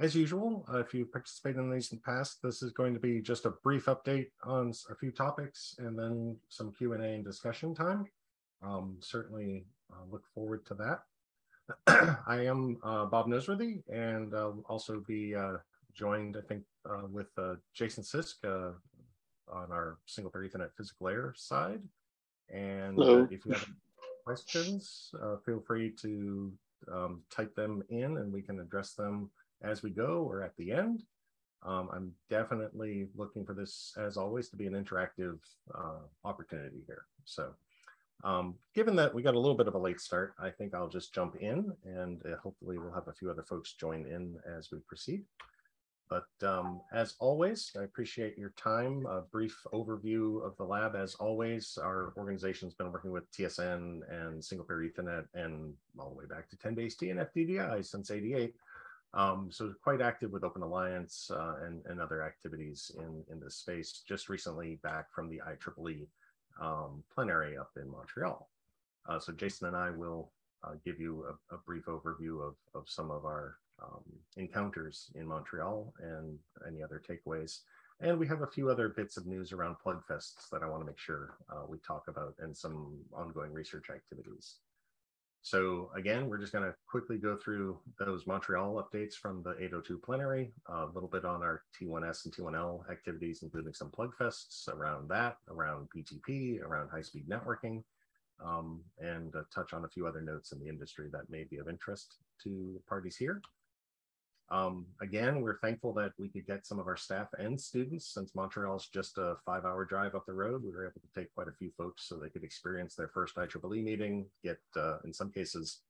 as usual, uh, if you've participated in these in the past, this is going to be just a brief update on a few topics and then some Q&A and discussion time. Um, certainly uh, look forward to that. I am uh, Bob Noseworthy and I'll also be uh, joined, I think, uh, with uh, Jason Sisk on our single pair Ethernet physical layer side. And if you have questions, feel free to um, type them in and we can address them as we go or at the end. Um, I'm definitely looking for this, as always, to be an interactive uh, opportunity here. So, um, given that we got a little bit of a late start, I think I'll just jump in and uh, hopefully we'll have a few other folks join in as we proceed. But um, as always, I appreciate your time. A brief overview of the lab. As always, our organization's been working with TSN and single pair Ethernet and all the way back to 10BASE-T and FDDI since 88. Um, so quite active with Open Alliance uh, and, and other activities in, in this space. Just recently back from the IEEE um, plenary up in Montreal. Uh, so Jason and I will uh, give you a, a, brief overview of, of some of our um, encounters in Montreal and any other takeaways. And we have a few other bits of news around Plugfests that I want to make sure uh, we talk about and some ongoing research activities. So again, we're just going to quickly go through those Montreal updates from the 802 plenary, a little bit on our T1S and T1L activities, including some plug fests around that, around PTP, around high-speed networking, um, and touch on a few other notes in the industry that may be of interest to parties here. Um, again, we're thankful that we could get some of our staff and students since Montreal is just a five hour drive up the road. We were able to take quite a few folks so they could experience their first IEEE meeting, get, uh, in some cases,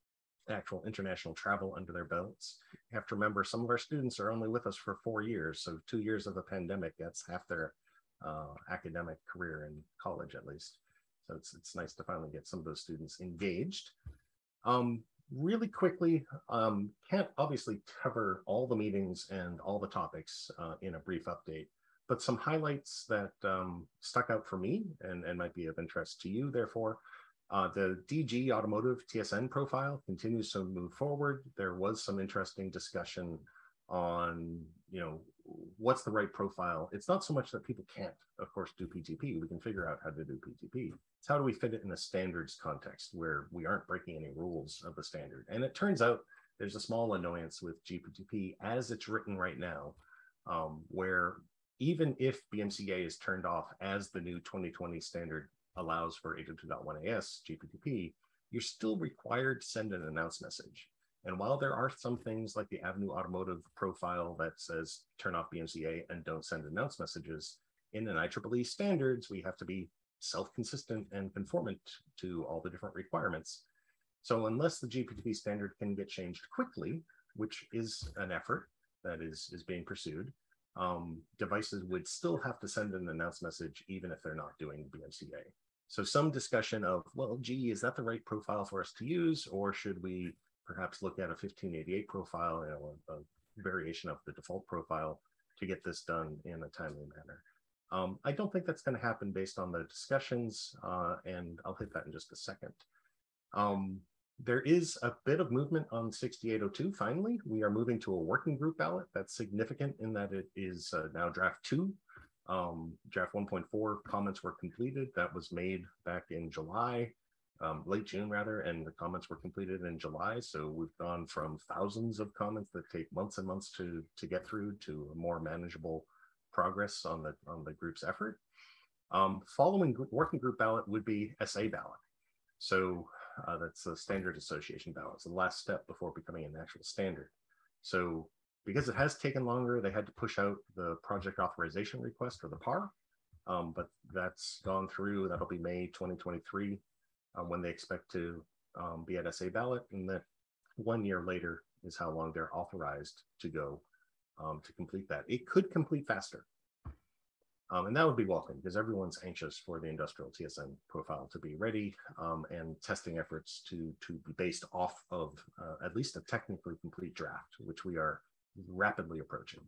actual international travel under their belts. You have to remember some of our students are only with us for four years. So two years of the pandemic, that's half their uh, academic career in college at least. So it's, it's nice to finally get some of those students engaged. Um, really quickly, um, can't obviously cover all the meetings and all the topics uh, in a brief update, but some highlights that um, stuck out for me and, and might be of interest to you, therefore. Uh, the DG Automotive TSN profile continues to move forward. There was some interesting discussion on, you know, what's the right profile. It's not so much that people can't, of course, do PTP. We can figure out how to do PTP. It's how do we fit it in a standards context where we aren't breaking any rules of the standard. And it turns out there's a small annoyance with GPTP as it's written right now, um, where even if BMCA is turned off as the new 2020 standard allows for 802.1 AS GPTP, you're still required to send an announce message. And while there are some things like the Avnu Automotive profile that says turn off BMCA and don't send announce messages, in an IEEE standards, we have to be self-consistent and conformant to all the different requirements. So unless the GPTP standard can get changed quickly, which is an effort that is, is being pursued, um, devices would still have to send an announce message even if they're not doing BMCA. So some discussion of, well, gee, is that the right profile for us to use? Or should we perhaps look at a 1588 profile, know, a, a variation of the default profile to get this done in a timely manner. Um, I don't think that's going to happen based on the discussions, uh, and I'll hit that in just a second. Um, there is a bit of movement on 6802. Finally, we are moving to a working group ballot. That's significant in that it is uh, now draft two. Um, draft 1.4 comments were completed. That was made back in July um, late June rather, and the comments were completed in July. So we've gone from thousands of comments that take months and months to to get through to a more manageable progress on the on the group's effort. Um, following working group ballot would be SA ballot. So uh, that's a standard association ballot. It's the last step before becoming an actual standard. So because it has taken longer, they had to push out the project authorization request or the PAR, um, but that's gone through. That'll be May 2023 um, when they expect to um, be at SA ballot, and that one year later is how long they're authorized to go um, to complete that. It could complete faster. Um, and that would be welcome because everyone's anxious for the industrial TSN profile to be ready um, and testing efforts to, to be based off of uh, at least a technically complete draft, which we are rapidly approaching.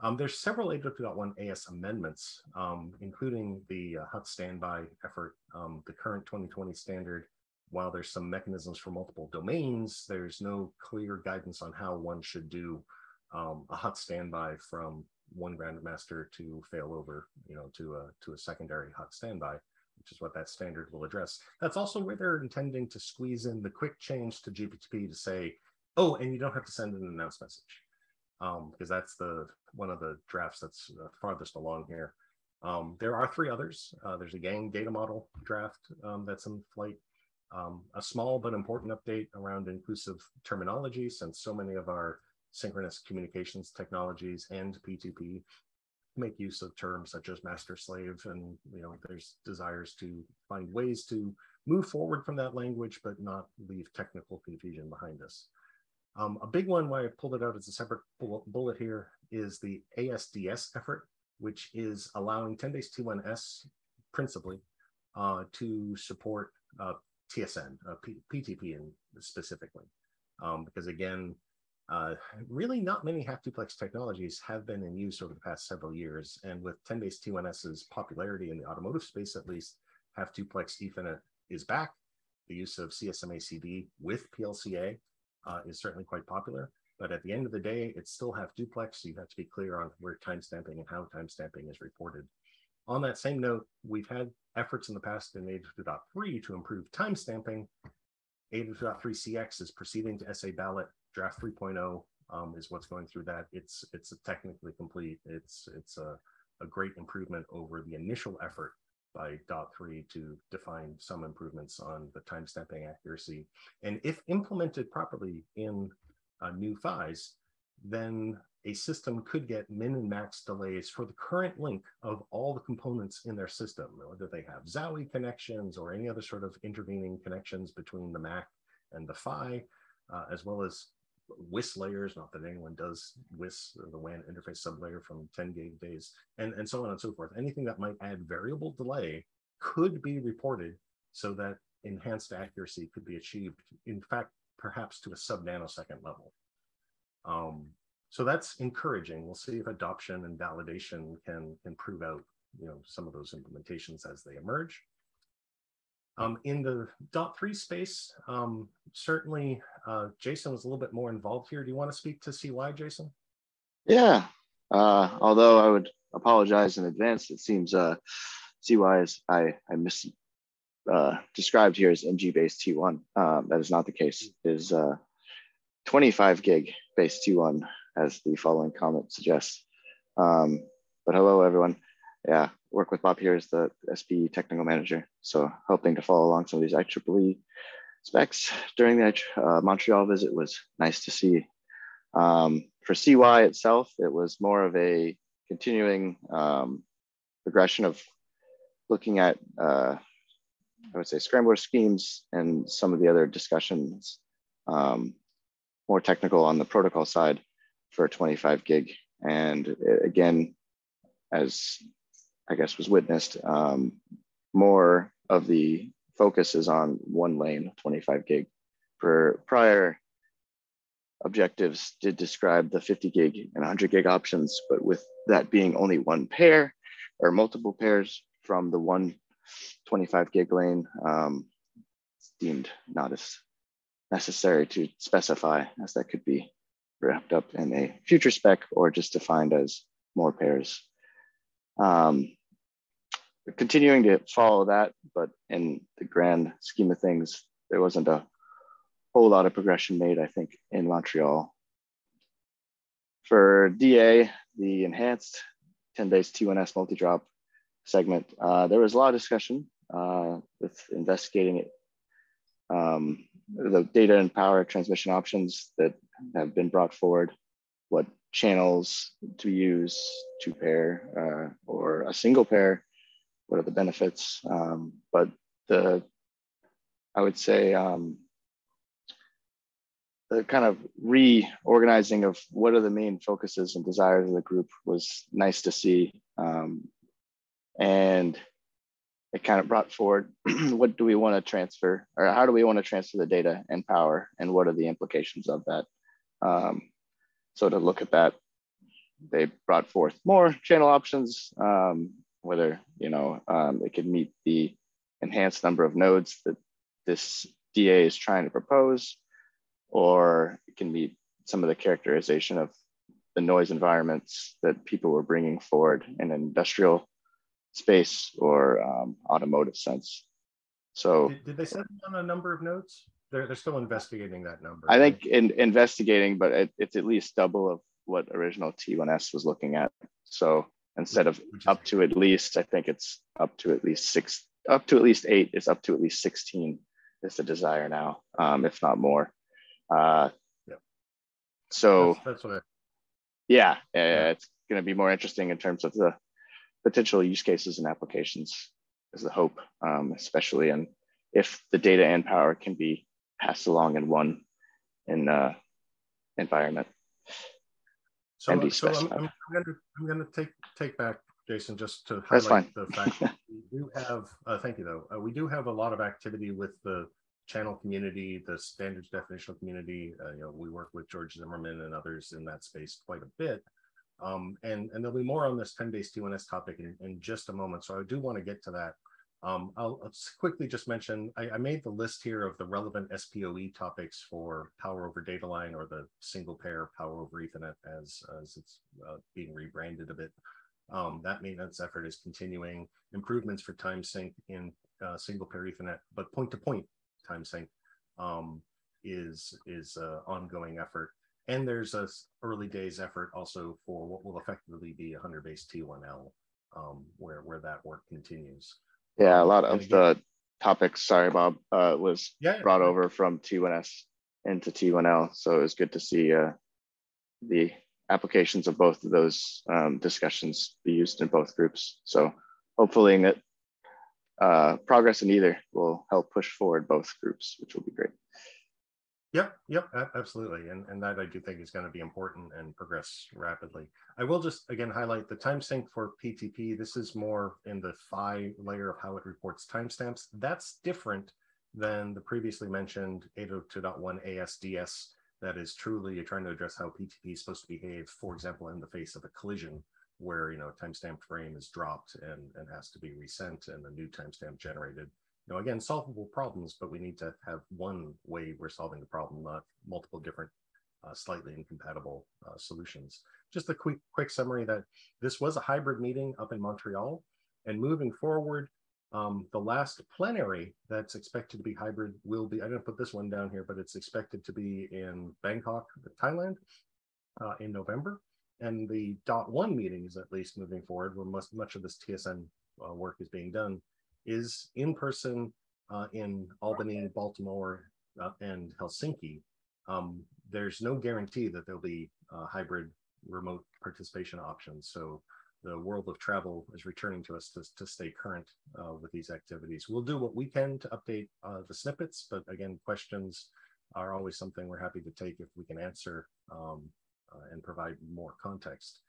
Um, there's several 802.1 AS amendments, um, including the uh, hot standby effort, um, the current 2020 standard. While there's some mechanisms for multiple domains, there's no clear guidance on how one should do um, a hot standby from one grandmaster to fail over, you know, to a to a secondary hot standby, which is what that standard will address. That's also where they're intending to squeeze in the quick change to GPTP to say, oh, and you don't have to send an announce message, um, because that's the one of the drafts that's farthest along here. Um, there are three others. Uh, there's a YANG data model draft um, that's in flight. Um, a small but important update around inclusive terminology, since so many of our synchronous communications technologies and PTP make use of terms such as master slave and you know there's desires to find ways to move forward from that language but not leave technical confusion behind us um, a big one why i pulled it out as a separate bullet here is the asds effort which is allowing 10 base t1s principally uh, to support uh, tsn uh, P- ptp specifically um, because again uh, really not many half duplex technologies have been in use over the past several years. And with 10 base T1S's popularity in the automotive space, at least, half duplex Ethernet is back. The use of CSMA with PLCA uh, is certainly quite popular. But at the end of the day, it's still half duplex. So you have to be clear on where timestamping and how timestamping is reported. On that same note, we've had efforts in the past in 802.3 to improve timestamping. 802.3CX is proceeding to SA ballot draft 3.0 um, is what's going through that. It's it's technically complete. It's it's a, a great improvement over the initial effort by dot three to define some improvements on the timestamping accuracy. And if implemented properly in uh, new PHYs, then a system could get min and max delays for the current link of all the components in their system, whether they have XAUI connections or any other sort of intervening connections between the Mac and the PHY, uh, as well as WIS layers, not that anyone does WIS, the WAN interface sublayer from 10 gig days, and, and so on and so forth. Anything that might add variable delay could be reported so that enhanced accuracy could be achieved, in fact, perhaps to a sub nanosecond level. Um, so that's encouraging. We'll see if adoption and validation can, can prove out you know, some of those implementations as they emerge. Um, in the dot three space, um, certainly uh, Jason was a little bit more involved here. Do you want to speak to CY, Jason? Yeah, uh, although I would apologize in advance, it seems uh, CY is I, I mis uh, described here as MG based T1. Um, that is not the case. It is uh, 25 gig based T1, as the following comment suggests. Um, but hello, everyone yeah, work with Bob here as the SP technical manager. So hoping to follow along some of these IEEE specs during the uh, Montreal visit was nice to see. Um, for CY itself, it was more of a continuing um, progression of looking at, uh, I would say, scrambler schemes and some of the other discussions, um, more technical on the protocol side for 25 gig. And uh, again, as I guess, was witnessed, um, more of the focus is on one lane, 25 gig. For prior objectives did describe the 50 gig and 100 gig options, but with that being only one pair or multiple pairs from the one 25 gig lane, um, deemed not as necessary to specify as that could be wrapped up in a future spec or just defined as more pairs. Um, continuing to follow that, but in the grand scheme of things, there wasn't a whole lot of progression made, I think, in Montreal. For DA, the enhanced 10 base T1S multi-drop segment, uh, there was a lot of discussion uh, with investigating it. Um, the data and power transmission options that have been brought forward, what channels to use to pair uh, or a single pair, what are the benefits. Um, but the, I would say, um, the kind of reorganizing of what are the main focuses and desires of the group was nice to see. Um, and it kind of brought forward what do we want to transfer or how do we want to transfer the data and power and what are the implications of that. Um, so to look at that, they brought forth more channel options, um, whether you know um, it could meet the enhanced number of nodes that this DA is trying to propose, or it can meet some of the characterization of the noise environments that people were bringing forward in an industrial space or um, automotive sense. So did, did they set on a number of nodes? They're, they're still investigating that number. I think in investigating, but it, it's at least double of what original T1S was looking at. So instead of up to at least, I think it's up to at least six, up to at least eight is up to at least 16 is the desire now, um, if not more. Uh, yep. So that's, that's I, yeah, yeah, it's going to be more interesting in terms of the potential use cases and applications is the hope, um, especially and if the data and power can be passed along in one in uh, environment. So, so I'm, I'm, I'm, gonna I'm gonna take take back Jason just to highlight the fact that we do have. Uh, thank you though. Uh, we do have a lot of activity with the channel community, the standards definitional community. Uh, you know, we work with George Zimmerman and others in that space quite a bit. Um, and, and there'll be more on this 10 base T1S topic in, in just a moment. So I do want to get to that. Um, I'll, I'll quickly just mention, I, I, made the list here of the relevant SPOE topics for power over data line or the single pair power over ethernet as, as it's uh, being rebranded a bit. Um, that maintenance effort is continuing. Improvements for time sync in uh, single pair ethernet, but point to point time sync um, is, is an ongoing effort. And there's a early days effort also for what will effectively be a 100 base T1L, um, where, where that work continues. Yeah, a lot of the topics, sorry, Bob, uh, was yeah, brought yeah. over from T1S into T1L. So it was good to see uh, the applications of both of those um, discussions be used in both groups. So hopefully that uh, progress in either will help push forward both groups, which will be great. Yep, yep, absolutely. And, and that I do think is going to be important and progress rapidly. I will just again highlight the time sync for PTP. This is more in the PHY layer of how it reports timestamps. That's different than the previously mentioned 802.1 ASDS that is truly trying to address how PTP is supposed to behave, for example, in the face of a collision where you know a timestamp frame is dropped and, and has to be resent and a new timestamp generated know, again, solvable problems, but we need to have one way we're solving the problem, not multiple different uh, slightly incompatible uh, solutions. Just a quick, quick summary that this was a hybrid meeting up in Montreal and moving forward, um, the last plenary that's expected to be hybrid will be, I didn't put this one down here, but it's expected to be in Bangkok, Thailand uh, in November. And the dot one meetings, at least moving forward, where much, much of this TSN uh, work is being done, is in person uh, in Albany, Baltimore, uh, and Helsinki. Um, there's no guarantee that there'll be uh, hybrid remote participation options. So the world of travel is returning to us to, to stay current uh, with these activities. We'll do what we can to update uh, the snippets, but again, questions are always something we're happy to take if we can answer um, uh, and provide more context.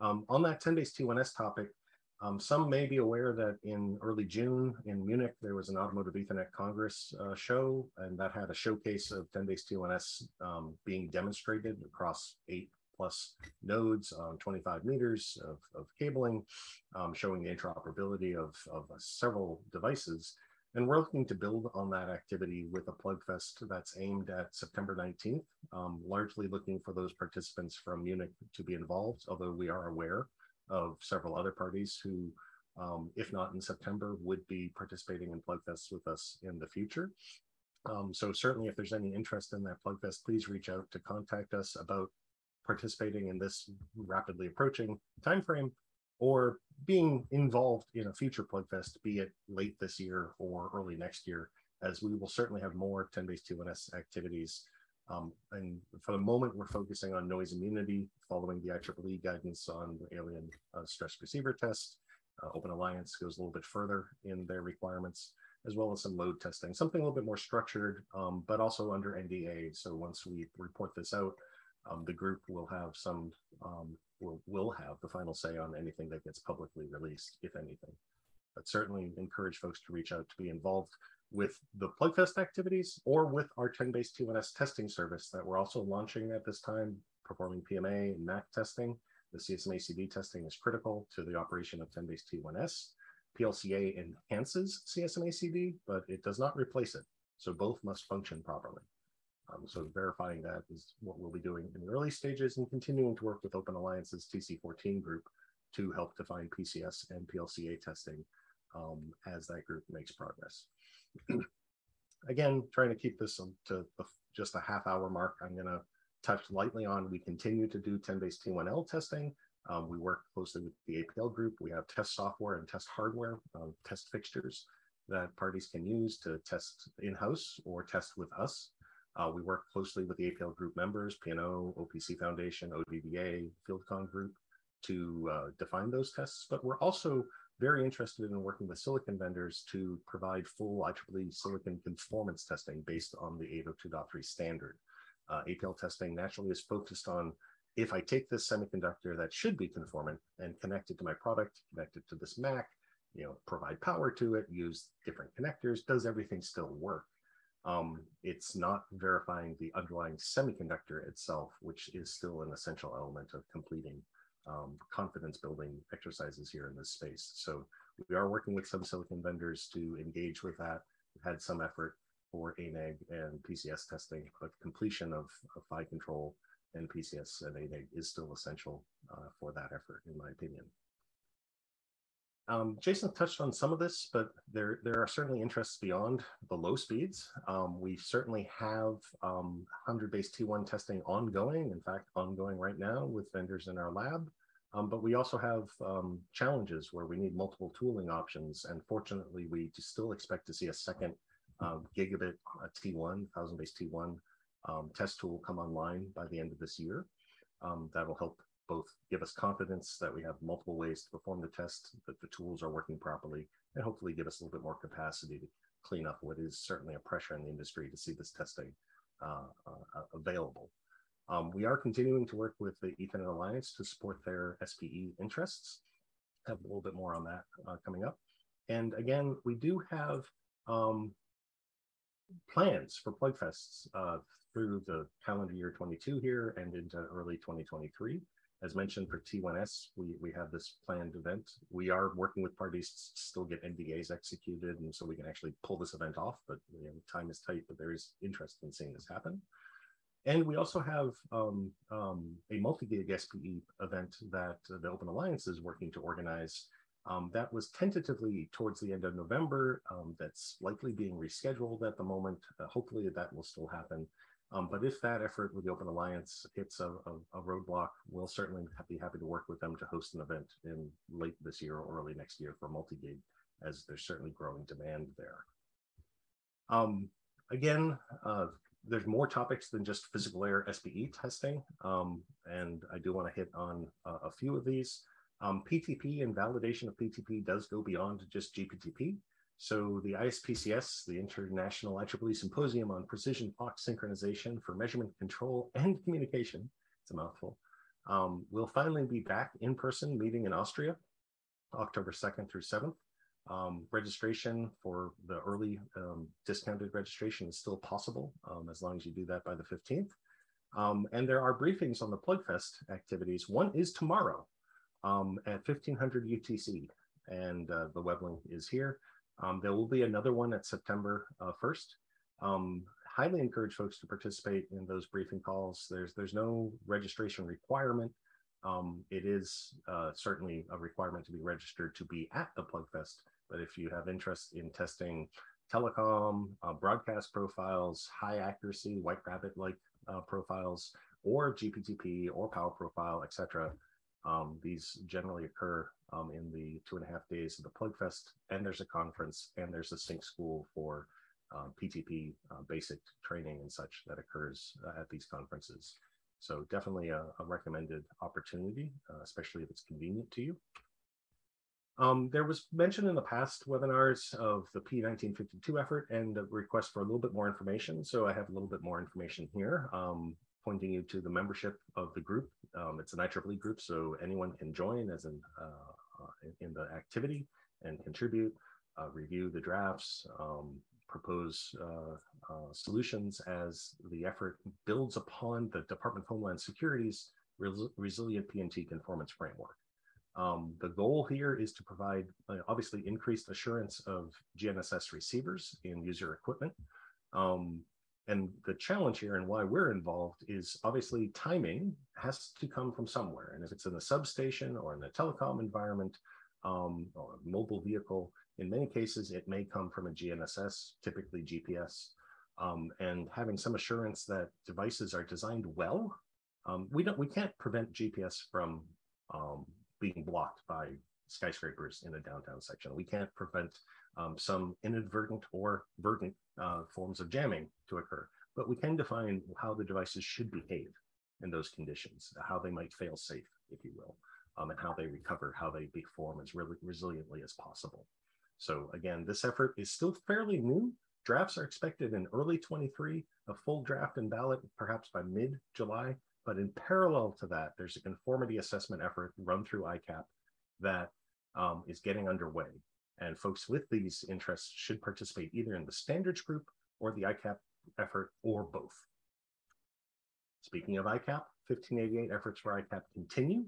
Um, on that 10 base T1S topic, um, some may be aware that in early June in Munich, there was an Automotive Ethernet Congress uh, show, and that had a showcase of 10 base T1S um, being demonstrated across eight plus nodes on 25 meters of, of cabling, um, showing the interoperability of, of several devices. And we're looking to build on that activity with a PlugFest that's aimed at September 19th, um, largely looking for those participants from Munich to be involved, although we are aware of several other parties who, um, if not in September, would be participating in PlugFest with us in the future. Um, so certainly if there's any interest in that PlugFest, please reach out to contact us about participating in this rapidly approaching timeframe or being involved in a future PlugFest, be it late this year or early next year, as we will certainly have more 10 base T1S activities um, and for the moment, we're focusing on noise immunity following the IEEE guidance on the alien uh, stress receiver test. Uh, Open Alliance goes a little bit further in their requirements, as well as some load testing, something a little bit more structured, um, but also under NDA. So once we report this out, um, the group will have some, um, will, will have the final say on anything that gets publicly released, if anything. But certainly encourage folks to reach out to be involved with the PlugFest activities or with our 10 base T1S testing service that we're also launching at this time, performing PMA and MAC testing. The CSMA CD testing is critical to the operation of 10 base T1S. PLCA enhances CSMA CD, but it does not replace it. So both must function properly. Um, so verifying that is what we'll be doing in the early stages and continuing to work with Open Alliance's TC14 group to help define PCS and PLCA testing um, as that group makes progress. Again, trying to keep this to just a half hour mark, I'm going to touch lightly on we continue to do 10 base T1L testing. Um, we work closely with the APL group. We have test software and test hardware, um, test fixtures that parties can use to test in-house or test with us. Uh, we work closely with the APL group members, PNO, OPC Foundation, ODVA, FieldComm group to uh, define those tests, but we're also very interested in working with silicon vendors to provide full IEEE silicon conformance testing based on the 802.3 standard. Uh, APL testing naturally is focused on if I take this semiconductor that should be conformant and connect it to my product, connect it to this Mac, you know, provide power to it, use different connectors, does everything still work? Um, it's not verifying the underlying semiconductor itself, which is still an essential element of completing um, confidence building exercises here in this space. So we are working with some silicon vendors to engage with that. We've had some effort for ANEG and PCS testing, but completion of, of PHY control and PCS and ANEG is still essential uh, for that effort, in my opinion. Um, Jason touched on some of this, but there, there are certainly interests beyond the low speeds. Um, we certainly have um, 100 base T1 testing ongoing, in fact, ongoing right now with vendors in our lab. Um, but we also have um, challenges where we need multiple tooling options. And fortunately, we still expect to see a second um, gigabit uh, T1, 1000 base T1 test tool come online by the end of this year. that will help both give us confidence that we have multiple ways to perform the test, that the tools are working properly, and hopefully give us a little bit more capacity to clean up what is certainly a pressure in the industry to see this testing uh, uh, available. Um, we are continuing to work with the Ethernet Alliance to support their SPE interests. Have a little bit more on that uh, coming up. And again, we do have um, plans for PlugFests uh, through the calendar year 22 here and into early 2023 as mentioned for T1S, we, we have this planned event. We are working with parties to still get NDAs executed, and so we can actually pull this event off, but you know, time is tight, but there is interest in seeing this happen. And we also have um, um, a multi-gig SPE event that uh, the Open Alliance is working to organize. Um, that was tentatively towards the end of November. Um, that's likely being rescheduled at the moment. Uh, hopefully that will still happen. Um, but if that effort with the Open Alliance hits a, a, a, roadblock, we'll certainly be happy to work with them to host an event in late this year or early next year for multi-gig, as there's certainly growing demand there. Um, again, uh, there's more topics than just physical layer SPE testing, um, and I do want to hit on uh, a few of these. Um, PTP and validation of PTP does go beyond just GPTP. So the ISPCS, the International IEEE Symposium on Precision Clock Synchronization for Measurement Control and Communication, it's a mouthful, um, will finally be back in person meeting in Austria, October 2nd through 7th. Um, registration for the early um, discounted registration is still possible um, as long as you do that by the 15th. Um, and there are briefings on the PlugFest activities. One is tomorrow um, at 1500 UTC, and uh, the web link is here. Um, there will be another one at September uh, 1st. Um, highly encourage folks to participate in those briefing calls. There's, there's no registration requirement. Um, it is uh, certainly a requirement to be registered to be at the PlugFest, but if you have interest in testing telecom, uh, broadcast profiles, high accuracy, white rabbit like uh, profiles, or GPTP or power profile, etc., um, these generally occur um, in the two and a half days of the PlugFest, and there's a conference, and there's a sync school for uh, PTP uh, basic training and such that occurs uh, at these conferences. So definitely a, a recommended opportunity, uh, especially if it's convenient to you. Um, there was mention in the past webinars of the P1952 effort and a request for a little bit more information. So I have a little bit more information here. Um, pointing you to the membership of the group. Um, it's an IEEE group, so anyone can join as an uh, uh, in, in, the activity and contribute, uh, review the drafts, um, propose uh, uh, solutions as the effort builds upon the Department of Homeland Security's res resilient PNT conformance framework. Um, the goal here is to provide uh, obviously increased assurance of GNSS receivers in user equipment. Um, And the challenge here and why we're involved is obviously timing has to come from somewhere. And if it's in a substation or in a telecom environment um, or mobile vehicle, in many cases, it may come from a GNSS, typically GPS. Um, and having some assurance that devices are designed well. Um, we don't, we can't prevent GPS from um, being blocked by skyscrapers in a downtown section. We can't prevent um, some inadvertent or verdant uh, forms of jamming to occur, but we can define how the devices should behave in those conditions, how they might fail safe, if you will, um, and how they recover, how they perform as really resiliently as possible. So again, this effort is still fairly new. Drafts are expected in early 23, a full draft and ballot perhaps by mid-July. But in parallel to that, there's a conformity assessment effort run through ICAP that um, is getting underway. And folks with these interests should participate either in the standards group or the ICAP effort or both. Speaking of ICAP, 1588 efforts for ICAP continue.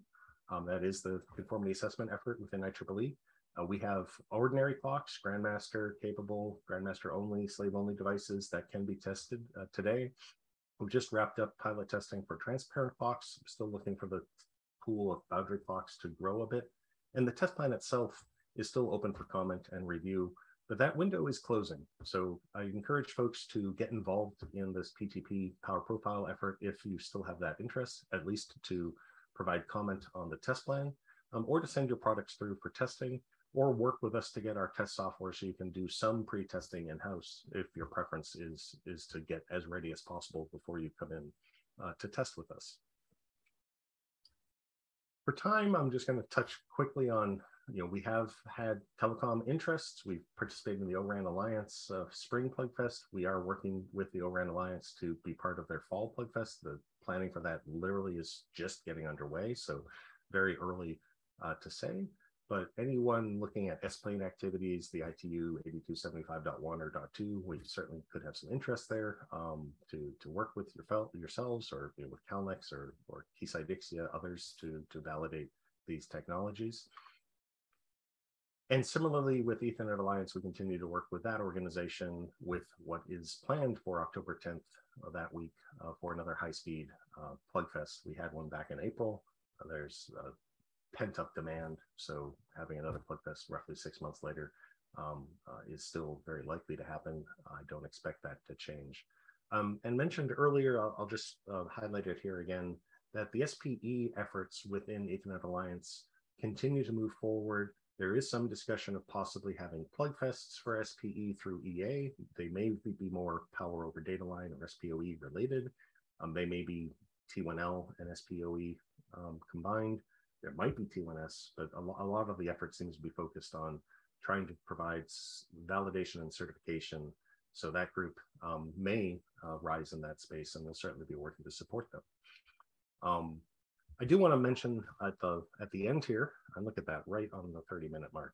Um, that is the conformity assessment effort within IEEE. Uh, we have ordinary clocks, Grandmaster capable, Grandmaster only, slave only devices that can be tested uh, today. We've just wrapped up pilot testing for transparent clocks, still looking for the pool of boundary clocks to grow a bit. And the test plan itself is still open for comment and review, but that window is closing. So I encourage folks to get involved in this PTP power profile effort if you still have that interest, at least to provide comment on the test plan um, or to send your products through for testing or work with us to get our test software so you can do some pre-testing in-house if your preference is, is to get as ready as possible before you come in uh, to test with us. For time, I'm just going to touch quickly on, you know, we have had telecom interests. We've participated in the ORAN Alliance uh, Spring Plugfest. We are working with the ORAN Alliance to be part of their Fall Plugfest. The planning for that literally is just getting underway, so very early uh, to say. But anyone looking at S-plane activities, the ITU 8275.1 or .2, we certainly could have some interest there um, to, to work with your, yourselves or you know, with Calnex or, or Keysight Ixia, others to, to validate these technologies. And similarly with Ethernet Alliance, we continue to work with that organization with what is planned for October 10th of that week uh, for another high-speed uh, plug fest. We had one back in April. Uh, there's pent up demand. So having another plug fest roughly six months later um, uh, is still very likely to happen. I don't expect that to change. Um, and mentioned earlier, I'll, I'll just uh, highlight it here again, that the SPE efforts within Ethernet Alliance continue to move forward. There is some discussion of possibly having plug fests for SPE through EA. They may be more power over data line or SPOE related. Um, they may be T1L and SPOE um, combined. There might be T1S, but a, a lot of the effort seems to be focused on trying to provide validation and certification. So that group um, may uh, rise in that space, and we'll certainly be working to support them. I do want to mention at the at the end here, and look at that right on the 30 minute mark.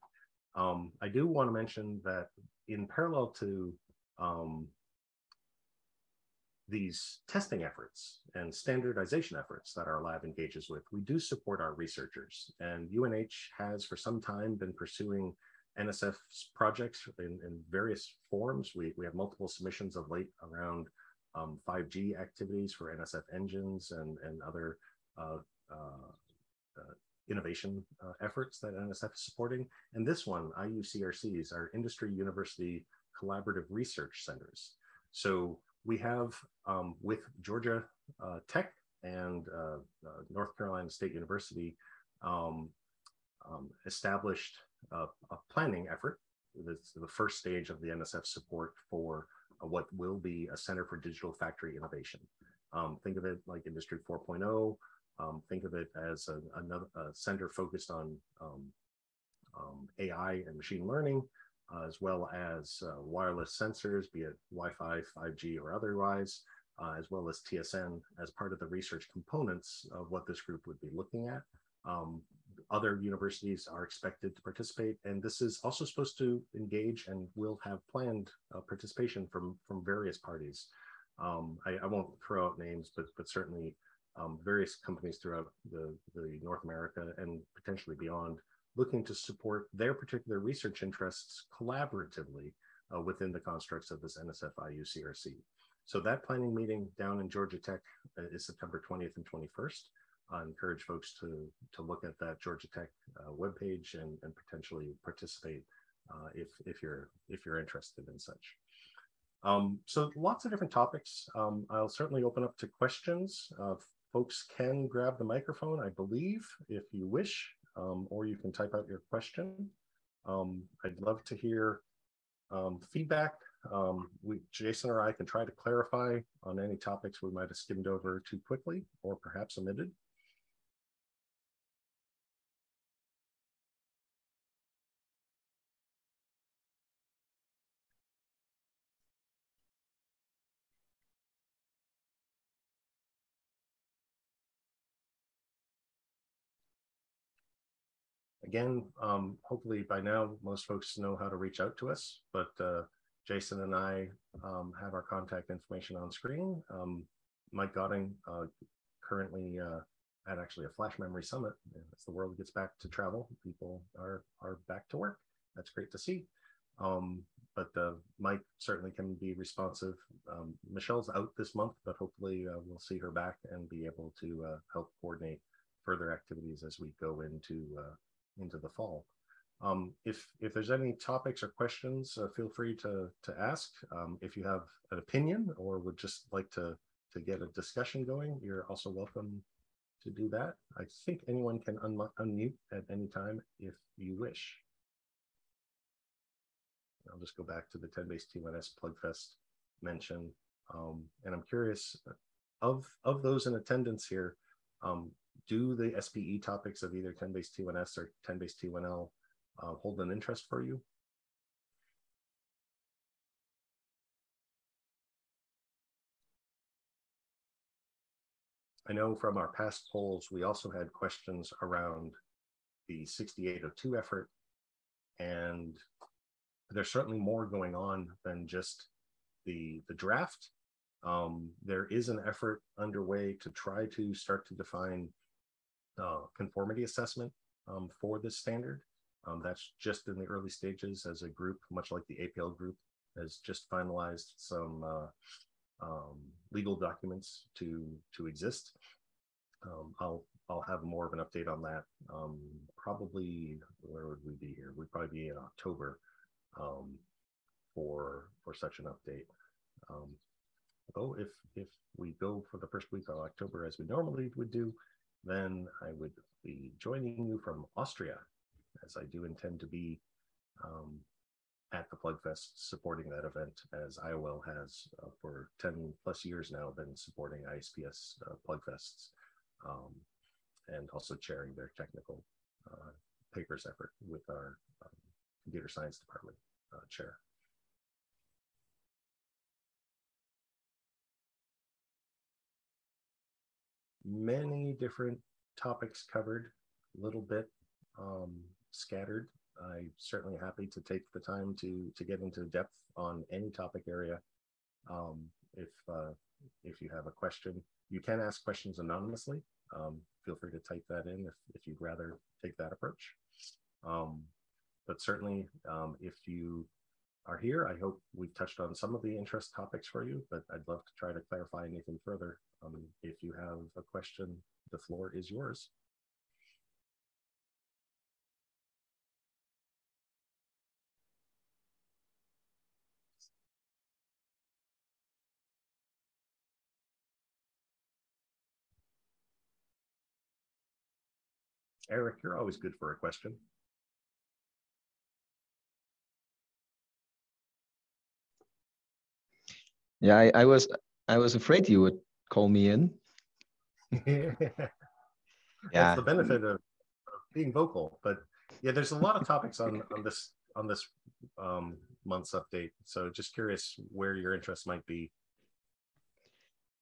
Um, I do want to mention that in parallel to um, these testing efforts and standardization efforts that our lab engages with, we do support our researchers. And UNH has for some time been pursuing NSF projects in, in various forms. We, we have multiple submissions of late around um, 5G activities for NSF engines and, and other innovation uh, efforts that NSF is supporting. And this one, IUCRCs, are industry university collaborative research centers. So we have um, with Georgia uh, Tech and uh, uh, North Carolina State University um, um, established a, a, planning effort. It's the first stage of the NSF support for what will be a Center for Digital Factory Innovation. Um, think of it like Industry 4.0. Um, think of it as a, another a center focused on um, AI and machine learning uh, as well as uh, wireless sensors, be it Wi-Fi, 5G, or otherwise, uh, as well as TSN as part of the research components of what this group would be looking at. Um, other universities are expected to participate, and this is also supposed to engage and will have planned uh, participation from from various parties. Um, I, I, won't throw out names, but but certainly um, various companies throughout the, the North America and potentially beyond looking to support their particular research interests collaboratively uh, within the constructs of this NSF-IU CRC. so that planning meeting down in Georgia Tech uh, is September 20th and 21st. I encourage folks to to look at that Georgia Tech uh, webpage and, and potentially participate uh, if if you're if you're interested in such. Um, so lots of different topics. Um, I'll certainly open up to questions. Folks can grab the microphone, I believe, if you wish, um, or you can type out your question. Um, I'd love to hear um, feedback. Um, we, Jason or I can try to clarify on any topics we might have skimmed over too quickly or perhaps omitted. Again, um, hopefully by now most folks know how to reach out to us, but uh, Jason and I um, have our contact information on screen. Um, Mike Godding, uh, currently uh, at actually a Flash Memory Summit. As the world gets back to travel, people are are back to work. That's great to see. Um, but uh, Mike certainly can be responsive. Um, Michelle's out this month, but hopefully uh, we'll see her back and be able to uh, help coordinate further activities as we go into uh, into the fall. Um, if if there's any topics or questions, uh, feel free to to ask. Um, if you have an opinion or would just like to to get a discussion going, you're also welcome to do that. I think anyone can un unmute at any time if you wish. I'll just go back to the 10 base T1S Plugfest mention. Um, and I'm curious of of those in attendance here, um, do the SPE topics of either 10 base T1S or 10 base T1L uh, hold an interest for you? I know from our past polls, we also had questions around the 6802 effort, and there's certainly more going on than just the, the draft. Um, there is an effort underway to try to start to define uh, conformity assessment um, for this standard. Um, that's just in the early stages as a group, much like the APL group has just finalized some uh, um, legal documents to to exist. Um, I'll I'll have more of an update on that. Um, probably where would we be here? We'd probably be in October um, for for such an update. Oh, if if we go for the first week of October as we normally would do, then I would be joining you from Austria, as I do intend to be um, at the Plugfest supporting that event, as IOL has uh, for 10 plus years now been supporting ISPS uh, Plugfests um, and also chairing their technical uh, papers effort with our um, computer science department uh, chair. Many different topics covered, a little bit um, scattered. I'm certainly happy to take the time to to get into depth on any topic area. Um, if uh, if you have a question, you can ask questions anonymously. Um, feel free to type that in if, if you'd rather take that approach. Um, but certainly, um, if you are here. I hope we've touched on some of the interest topics for you, but I'd love to try to clarify anything further. Um, if you have a question, the floor is yours. Eric, you're always good for a question. Yeah, I, I was I was afraid you would call me in. yeah, that's the benefit of, of, being vocal. But yeah, there's a lot of topics on on this on this um, month's update. So just curious where your interest might be.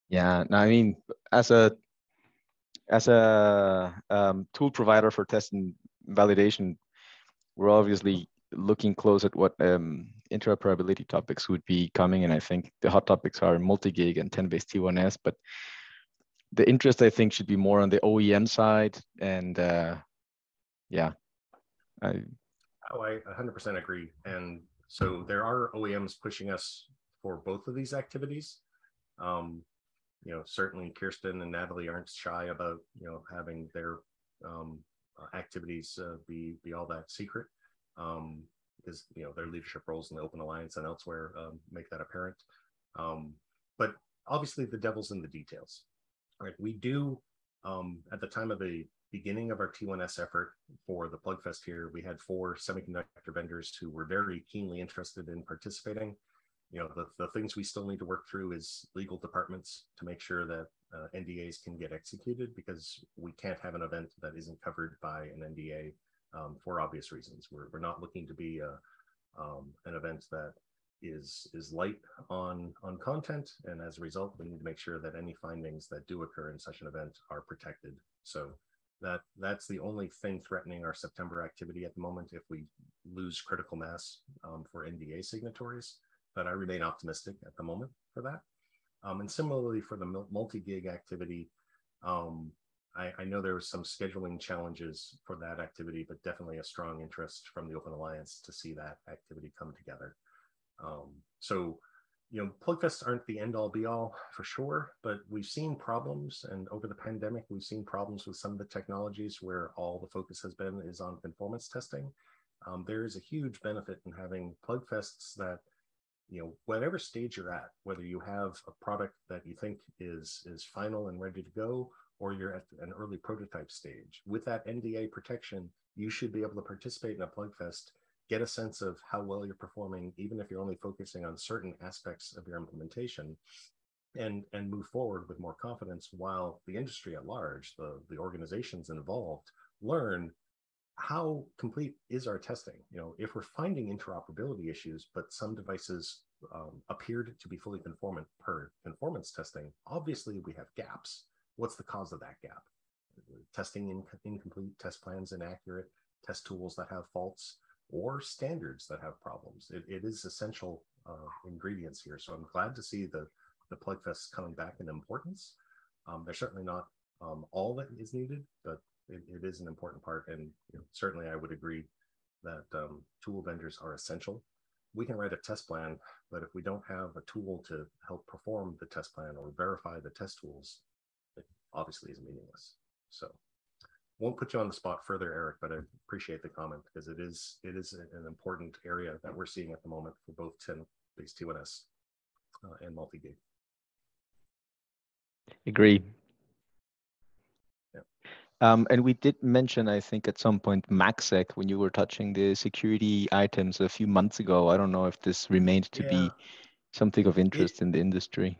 Yeah, no, I mean, as a as a um, tool provider for test and validation, we're obviously looking close at what um, interoperability topics would be coming. And I think the hot topics are multi-gig and 10 base T1S, but the interest I think should be more on the OEM side. And uh, yeah. I, oh, I 100% agree. And so there are OEMs pushing us for both of these activities. Um, you know, certainly Kirsten and Natalie aren't shy about you know having their um, activities uh, be be all that secret, um, because you know their leadership roles in the Open Alliance and elsewhere um, make that apparent. Um, but obviously, the devil's in the details. Right? We do um, at the time of the beginning of our T1S effort for the Plugfest here, we had four semiconductor vendors who were very keenly interested in participating. You know, the, the things we still need to work through is legal departments to make sure that uh, NDAs can get executed because we can't have an event that isn't covered by an NDA um, for obvious reasons. We're, we're not looking to be a, um, an event that is is light on on content and as a result we need to make sure that any findings that do occur in such an event are protected so that that's the only thing threatening our September activity at the moment. If we lose critical mass um, for NDA signatories, but I remain optimistic at the moment for that. Um, and similarly for the multi-gig activity, um, I, I, know there was some scheduling challenges for that activity, but definitely a strong interest from the Open Alliance to see that activity come together. Um, so you know, plugfests aren't the end all be all for sure, but we've seen problems. And over the pandemic, we've seen problems with some of the technologies where all the focus has been is on conformance testing. Um, there is a huge benefit in having plugfests that, you know, whatever stage you're at, whether you have a product that you think is is final and ready to go, or you're at an early prototype stage, with that NDA protection, you should be able to participate in a plugfest get a sense of how well you're performing, even if you're only focusing on certain aspects of your implementation, and and move forward with more confidence while the industry at large, the, the organizations involved, learn how complete is our testing? You know, if we're finding interoperability issues, but some devices um, appeared to be fully conformant per conformance testing, obviously we have gaps. What's the cause of that gap? Testing in, incomplete, test plans inaccurate, test tools that have faults or standards that have problems. It, it is essential uh, ingredients here. So I'm glad to see the, the Plugfest coming back in importance. Um, they're certainly not um, all that is needed, but it, it is an important part. And you know, certainly I would agree that um, tool vendors are essential. We can write a test plan, but if we don't have a tool to help perform the test plan or verify the test tools, obviously is meaningless. So won't put you on the spot further, Eric, but I appreciate the comment because it is it is an important area that we're seeing at the moment for both 10 base T1S uh, and multi-gig. Agree. Yeah. Um, and we did mention, I think, at some point, MACsec when you were touching the security items a few months ago. I don't know if this remained to yeah. be something of interest it, in the industry.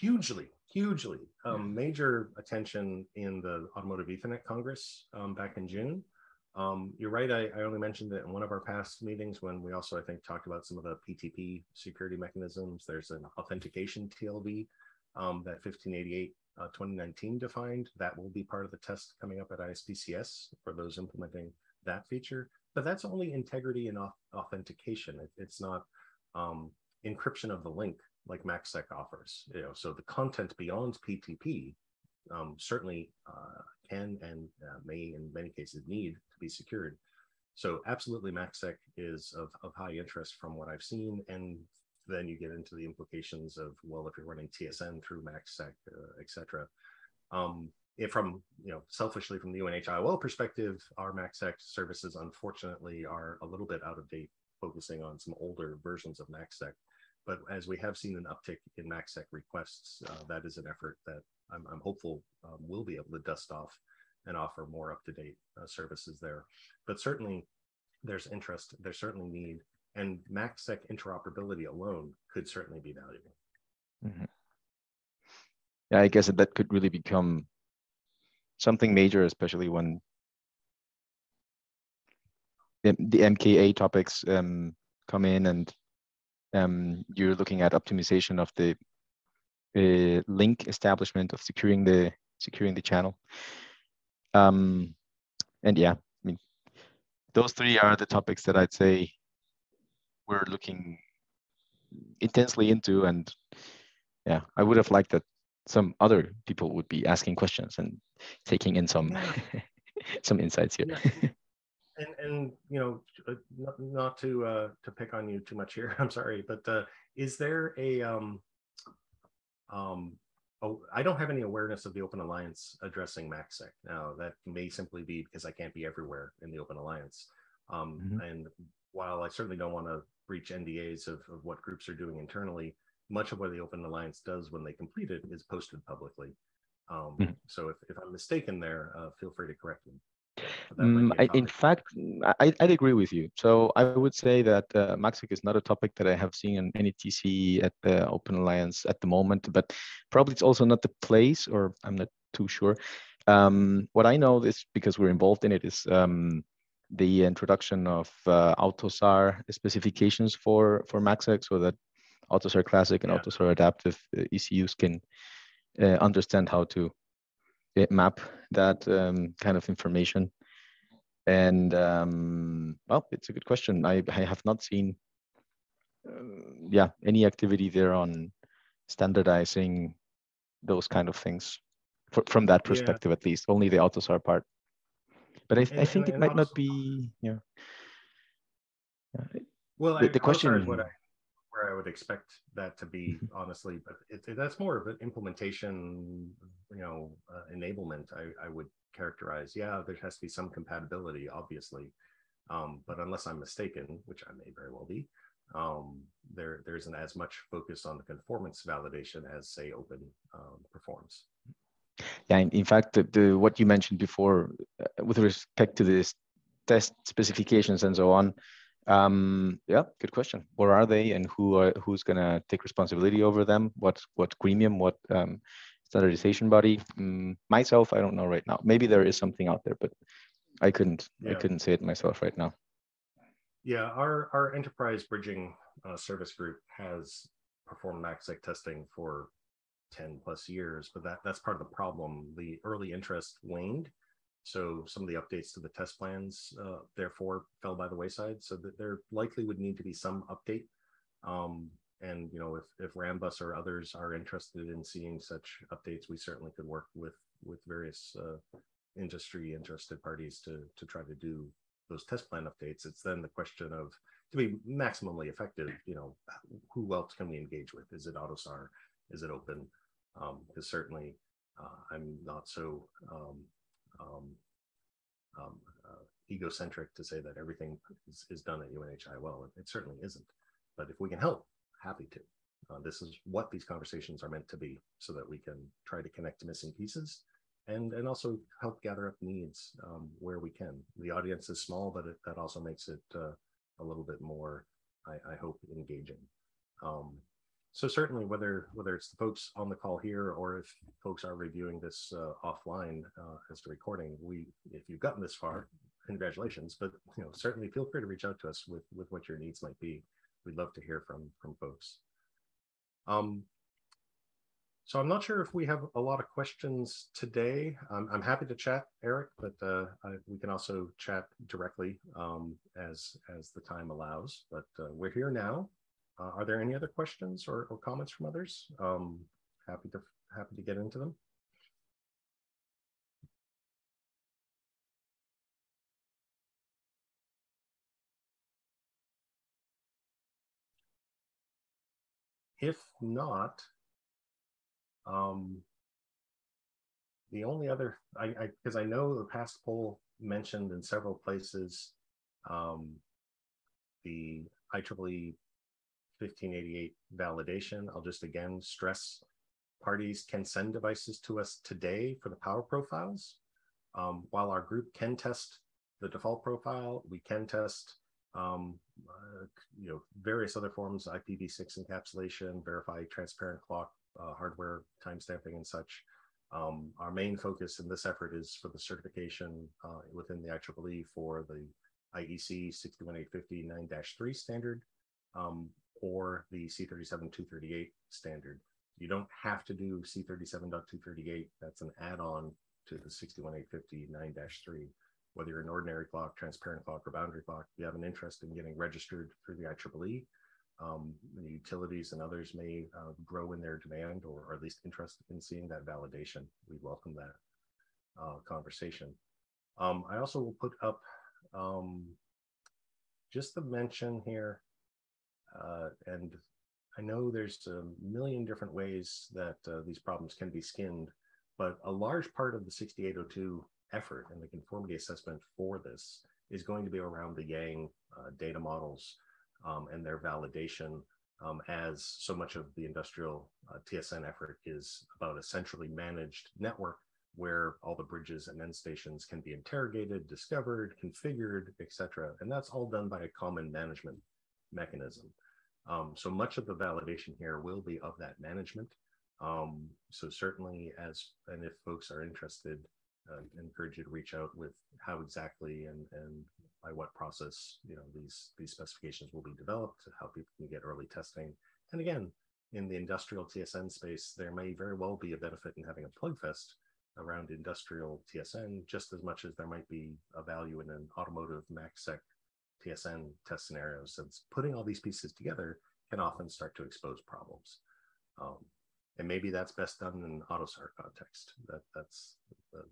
Hugely, hugely um, major attention in the Automotive Ethernet Congress um, back in June. Um, you're right, I, I, only mentioned it in one of our past meetings when we also, I think, talked about some of the PTP security mechanisms. There's an authentication TLV um, that 1588 uh, 2019 defined. That will be part of the test coming up at ISPCS for those implementing that feature. But that's only integrity and authentication. It, it's not um, encryption of the link like MACsec offers. You know, so the content beyond PTP um, certainly uh, can and uh, may, in many cases, need to be secured. So absolutely, MACsec is of, of high interest from what I've seen, and then you get into the implications of well, if you're running TSN through MACsec, uh, etc. Um, if from you know selfishly from the UNH IOL perspective, our MACsec services unfortunately are a little bit out of date, focusing on some older versions of MACsec but as we have seen an uptick in MACsec requests, uh, that is an effort that I'm, I'm hopeful um, we'll be able to dust off and offer more up-to-date uh, services there. But certainly there's interest, there's certainly need, and MACsec interoperability alone could certainly be valuable. Mm-hmm. Yeah, I guess that could really become something major, especially when the, the MKA topics um, come in and um, you're looking at optimization of the uh, link establishment of securing the securing the channel. Um, and yeah, I mean, those three are the topics that I'd say we're looking intensely into. And yeah, I would have liked that some other people would be asking questions and taking in some some insights here. Yeah and and you know uh, not, not to uh to pick on you too much here i'm sorry but uh is there a um Um, oh, I don't have any awareness of the Open Alliance addressing MACsec. Now, that may simply be because I can't be everywhere in the Open Alliance. Um, mm-hmm. And while I certainly don't want to breach NDAs of, of what groups are doing internally, much of what the Open Alliance does when they complete it is posted publicly. Um, mm-hmm. So if, if I'm mistaken there, uh, feel free to correct me. I, in fact, I, would agree with you. So I would say that uh, MACsec is not a topic that I have seen in any TC at the Open Alliance at the moment, but probably it's also not the place, or I'm not too sure. Um, what I know is because we're involved in it is um, the introduction of uh, AUTOSAR specifications for for MACsec, so that AUTOSAR Classic and yeah. AUTOSAR Adaptive uh, ECUs can uh, understand how to uh, map that um, kind of information. And um, well, it's a good question. I, I have not seen, uh, yeah, any activity there on standardizing those kind of things for, from that perspective, yeah. at least. Only the AUTOSAR part. But I, and, I think it might not be, yeah. Well, the, I, the question. Where I would expect that to be, mm-hmm. honestly. But it, that's more of an implementation, you know, uh, enablement. I, I would characterize. Yeah, there has to be some compatibility, obviously, um, but unless I'm mistaken, which I may very well be, um, there there isn't as much focus on the conformance validation as say Open um, performs. Yeah, in, in fact, the, the, what you mentioned before uh, with respect to this test specifications and so on, um, yeah, good question. Where are they, and who are who's gonna take responsibility over them? What what gremium? What um, standardization body? Um, myself, I don't know right now. Maybe there is something out there, but I couldn't yeah. I couldn't say it myself right now. Yeah, our our enterprise bridging uh, service group has performed MACsec testing for 10 plus years, but that that's part of the problem. The early interest waned so some of the updates to the test plans, uh, therefore, fell by the wayside. So that there likely would need to be some update. Um, and you know, if if Rambus or others are interested in seeing such updates, we certainly could work with with various uh, industry interested parties to to try to do those test plan updates. It's then the question of to be maximally effective. You know, who else can we engage with? Is it AUTOSAR? Is it open? Because um, certainly, uh, I'm not so um, um, um, uh, egocentric to say that everything is, is done at UNH IOL. It, it, certainly isn't. But if we can help, happy to. Uh, this is what these conversations are meant to be so that we can try to connect missing pieces and, and also help gather up needs um, where we can. The audience is small, but it, that also makes it uh, a little bit more, I, I hope, engaging. Um, so certainly whether whether it's the folks on the call here or if folks are reviewing this uh, offline uh, as the recording we if you've gotten this far congratulations. But you know certainly feel free to reach out to us with with what your needs might be. We'd love to hear from from folks. Um so i'm not sure if we have a lot of questions today. I'm happy to chat eric but uh, I, we can also chat directly um, as as the time allows. But uh, we're here now uh, are there any other questions or, or comments from others? Um, happy to happy to get into them. If not, um, the only other, I because I, I, know the past poll mentioned in several places um, the IEEE 1588 validation. I'll just again stress parties can send devices to us today for the power profiles. Um, while our group can test the default profile, we can test um, uh, you know various other forms, IPv6 encapsulation, verify transparent clock, uh, hardware timestamping, and such. Um, our main focus in this effort is for the certification uh, within the IEEE for the IEC 61850 9-3 standard, um, or the C37.238 standard. You don't have to do C37.238. That's an add-on to the 61850 9-3. Whether you're an ordinary clock, transparent clock, or boundary clock, if you have an interest in getting registered through the IEEE, um, the utilities and others may uh, grow in their demand or, at least interested in seeing that validation. We welcome that uh, conversation. Um, I also will put up um, just the mention here uh, and I know there's a million different ways that uh, these problems can be skinned, but a large part of the 6802 effort and the conformity assessment for this is going to be around the YANG uh, data models um, and their validation um, as so much of the industrial uh, TSN effort is about a centrally managed network where all the bridges and end stations can be interrogated, discovered, configured, etc. And that's all done by a common management mechanism. Um, so much of the validation here will be of that management. Um, so certainly as, and if folks are interested, uh, encourage you to reach out with how exactly and, and by what process, you know, these, these specifications will be developed, how people can get early testing. And again, in the industrial TSN space, there may very well be a benefit in having a plugfest around industrial TSN just as much as there might be a value in an automotive MACsec TSN test scenarios, since putting all these pieces together can often start to expose problems. Um, and maybe that's best done in AUTOSAR context. That that's uh,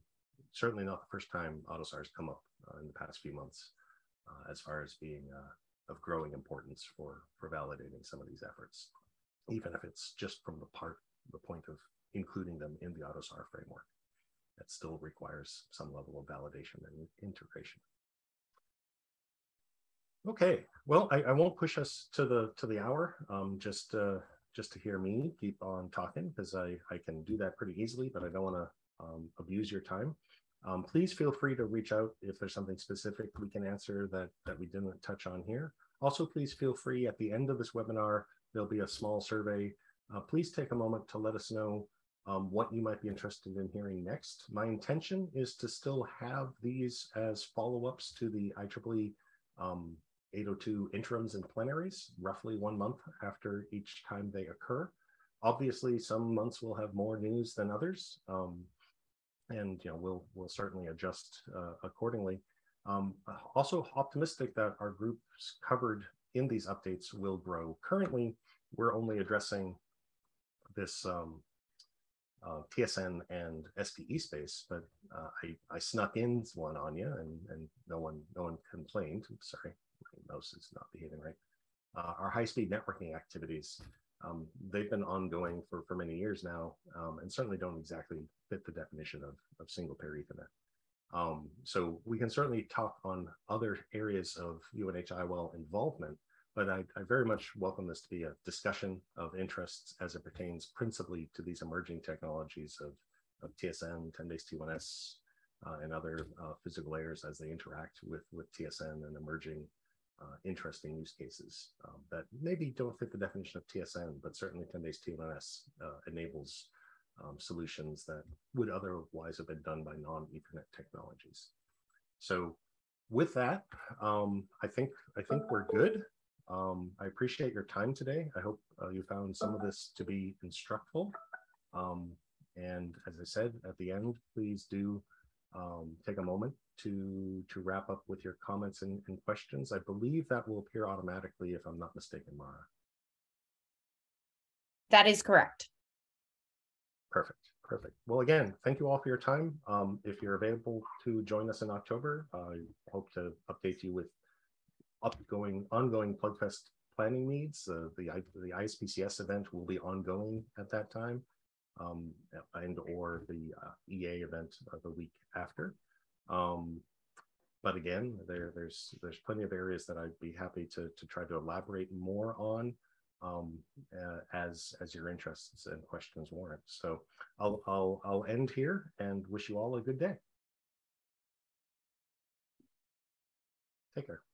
certainly not the first time AUTOSAR has come up uh, in the past few months, uh, as far as being uh, of growing importance for for validating some of these efforts, even if it's just from the part the point of including them in the AUTOSAR framework. That still requires some level of validation and integration. Okay, well, I, I, won't push us to the to the hour. Um, just uh, just to hear me keep on talking because I I can do that pretty easily, but I don't want to um, abuse your time. Um, please feel free to reach out if there's something specific we can answer that that we didn't touch on here. Also, please feel free at the end of this webinar there'll be a small survey. Uh, please take a moment to let us know um, what you might be interested in hearing next. My intention is to still have these as follow-ups to the IEEE um, 802 interims and plenaries, roughly one month after each time they occur. Obviously, some months will have more news than others, um, and you know we'll we'll certainly adjust uh, accordingly. Um, also optimistic that our groups covered in these updates will grow. Currently, we're only addressing this um, uh, TSN and SPE space, but uh, I, I snuck in one on you, and, and no one no one complained. Sorry, mouse is not behaving right. Uh, our high-speed networking activities, um, they've been ongoing for, for many years now, um, and certainly don't exactly fit the definition of, of single-pair Ethernet. Um, so we can certainly talk on other areas of UNH IOL involvement, but I, I, very much welcome this to be a discussion of interests as it pertains principally to these emerging technologies of, of TSN, 10 base T1S, uh, and other uh, physical layers as they interact with, with TSN and emerging uh, interesting use cases um, that maybe don't fit the definition of TSN, but certainly 10 base T1S uh, enables um, solutions that would otherwise have been done by non-Ethernet technologies. So with that, um, I think I think we're good. Um, I appreciate your time today. I hope uh, you found some of this to be instructful. Um, and as I said at the end, please do um, take a moment to, to wrap up with your comments and, and questions. I believe that will appear automatically if I'm not mistaken, Mara. That is correct. Perfect. Perfect. Well, again, thank you all for your time. Um, if you're available to join us in October, I hope to update you with upgoing, ongoing PlugFest planning needs. Uh, the, the ISPCS event will be ongoing at that time, um, and or the uh, EA event of the week after. Um, but again, there, there's there's plenty of areas that I'd be happy to to try to elaborate more on um, uh, as as your interests and questions warrant. So I'll I'll I'll end here and wish you all a good day. Take care.